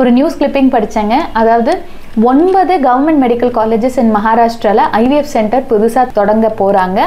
ஒரு news clipping படித்தேங்க அதாவது ஒன்பது கவர்மெண்ட் மெடிக்கல் காலேஜஸ் இன் மகாராஷ்டிராவில் ஐவிஎஃப் சென்டர் புதுசாக தொடங்க போகிறாங்க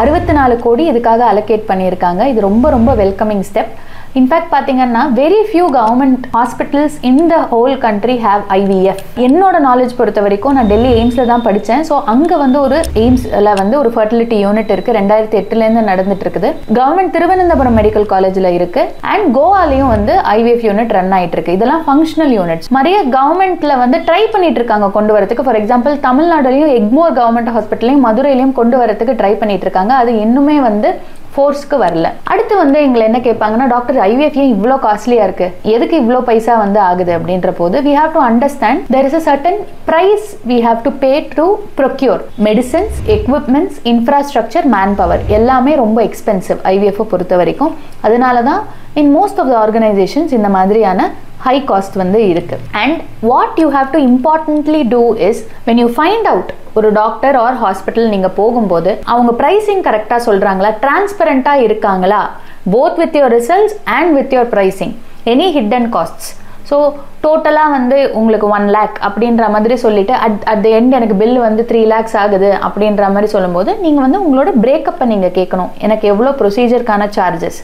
அறுபத்தி நாலு கோடி இதுக்காக அலோகேட் பண்ணியிருக்காங்க. இது ரொம்ப ரொம்ப வெல்கமிங் ஸ்டெப் இன்ஃபேக்ட் பார்த்தீங்கன்னா very few government hospitals in the whole country have IVF என்னோட நாலேஜ் பொறுத்த வரைக்கும் நான் டெல்லி எய்ம்ஸில் தான் படித்தேன் ஸோ அங்கே வந்து ஒரு எய்ம்ஸில் வந்து ஒரு ஃபர்டிலிட்டி யூனிட் இருக்குது ரெண்டாயிரத்தி எட்டுலேருந்து நடந்துட்டு இருக்குது. கவர்மெண்ட் திருவனந்தபுரம் மெடிக்கல் காலேஜில் இருக்குது அண்ட் கோவாலையும் வந்து ஐவிஎஃப் யூனிட் ரன் ஆகிட்டு இருக்கு. இதெல்லாம் ஃபங்க்ஷனல் யூனிட்ஸ் நிறைய கவர்மெண்ட்ல வந்து ட்ரை பண்ணிட்டு இருக்காங்க கொண்டு வரதுக்கு. ஃபார் எக்ஸாம்பிள் தமிழ்நாடுலையும் எக்மோர் கவர்மெண்ட் ஹாஸ்பிட்டலையும் மதுரையிலையும் கொண்டு வரதுக்கு ட்ரை பண்ணிட்டு இருக்காங்க. அது இன்னுமே வந்து ஃபோர்ஸ்க்கு வரல. அடுத்து வந்து எங்களை என்ன கேட்பாங்கன்னா டாக்டர் ஐவிஎஃப் ஏன் இவ்வளோ காஸ்ட்லியாக இருக்கு? எதுக்கு இவ்வளோ பைசா வந்து ஆகுது? அப்படின்ற போது we have to understand there is a certain price we have to pay to procure medicines equipments infrastructure man power எல்லாமே ரொம்ப எக்ஸ்பென்சிவ் ஐவிஎஃப் பொறுத்த வரைக்கும் அதனால தான் in most of the organisations இந்த மாதிரியான ஹை காஸ்ட் வந்து இருக்குது and what you have to importantly do is when you find out ஒரு டாக்டர் ஆர் ஹாஸ்பிட்டல் நீங்கள் போகும்போது அவங்க ப்ரைஸிங் கரெக்டாக சொல்கிறாங்களா டிரான்ஸ்பரண்ட்டாக இருக்காங்களா both with your results and with your pricing any hit and costs so டோட்டலாக வந்து உங்களுக்கு ஒன் லேக் அப்படின்ற மாதிரி சொல்லிட்டு அட் அட் த எண்ட் எனக்கு பில் வந்து த்ரீ லேக்ஸ் ஆகுது அப்படின்ற மாதிரி சொல்லும்போது நீங்கள் வந்து உங்களோட பிரேக்கப்பை நீங்கள் கேட்கணும். எனக்கு எவ்வளோ ப்ரொசீஜருக்கான சார்ஜஸ்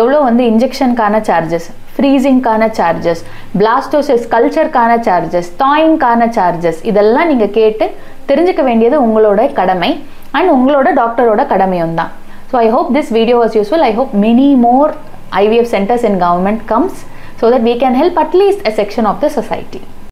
எவ்வளோ வந்து இன்ஜெக்ஷனுக்கான சார்ஜஸ் ஃப்ரீசிங்க்கான சார்ஜஸ் பிளாஸ்டோசிஸ் கல்ச்சருக்கான சார்ஜஸ் தாயிங்க்கான சார்ஜஸ் இதெல்லாம் நீங்கள் கேட்டு தெரிஞ்சுக்க வேண்டியது உங்களோட கடமை அண்ட் உங்களோட டாக்டரோட கடமையும் தான். So I hope this video was useful I hope many more IVF centres in government comes so that we can help at least a section of the society.